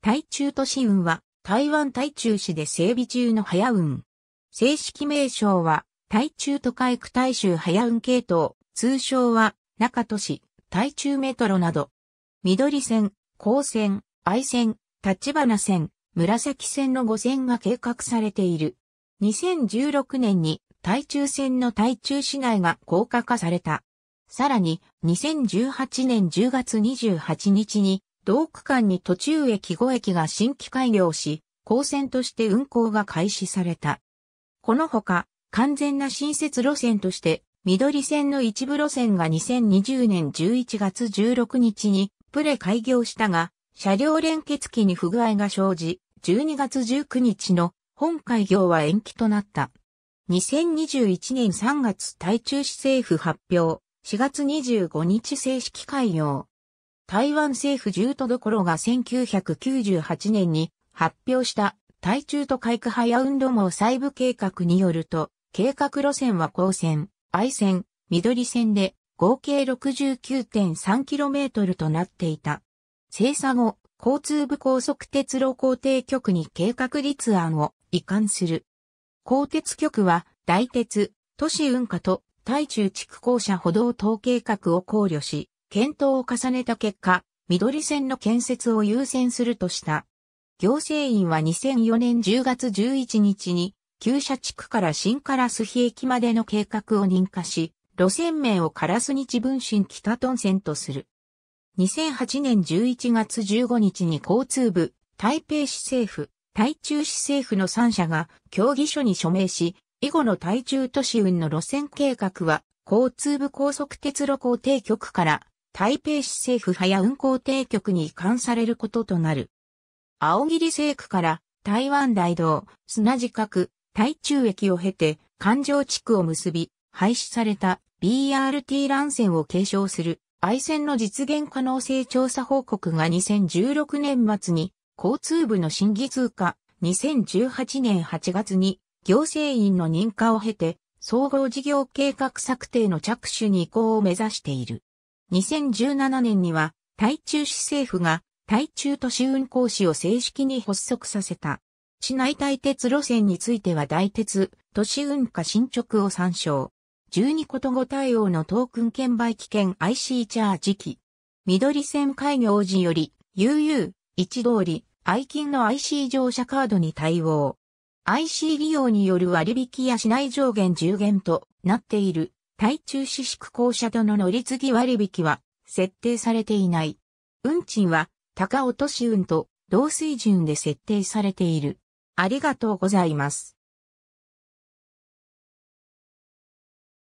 台中都市運は台湾台中市で整備中の早運。正式名称は台中都会区台州早運系統、通称は中都市、台中メトロなど。緑線、高線、愛線、立花線、紫線の5線が計画されている。2016年に台中線の台中市内が高架化された。さらに、2018年10月28日に同区間に途中駅5駅が新規開業し、高線として運行が開始された。このほか、完全な新設路線として、緑線の一部路線が2020年11月16日にプレ開業したが、車両連結機に不具合が生じ、12月19日の本開業は延期となった。2021年3月台中市政府発表、4月25日正式開業。台湾政府10都どころが1998年に発表した台中と海区早運動網細部計画によると、計画路線は高線、愛線、緑線で合計 69.3km となっていた。精査後、交通部高速鉄路工程局に計画立案を移管する。高鉄局は大鉄、都市運河と台中地区校舎歩道等計画を考慮し、検討を重ねた結果、緑線の建設を優先するとした。行政院は2004年10月11日に、旧車地区から新カラス日駅までの計画を認可し、路線名をカラス日分新北トン線とする。2008年11月15日に交通部、台北市政府、台中市政府の3社が協議書に署名し、以後の台中都市運の路線計画は、交通部高速鉄路工程局から台北市政府早運行定局に移管されることとなる。青桐製区から台湾大道、砂地角、台中駅を経て環状地区を結び、廃止された BRT 乱線を継承する愛線の実現可能性調査報告が2016年末に交通部の審議通過、2018年8月に行政院の認可を経て総合事業計画策定の着手に移行を目指している。2017年には、台中市政府が台中都市運行士を正式に発足させた。市内台鉄路線については大鉄、都市運化進捗を参照。12こと5対応のトークン券売機券 IC チャージ機。緑線開業時より、UU、一通り、愛金の IC 乗車カードに対応。IC 利用による割引や市内上限10限となっている。対中四宿校舎との乗り継ぎ割引は設定されていない。運賃は高落とし運と同水準で設定されている。ありがとうございます。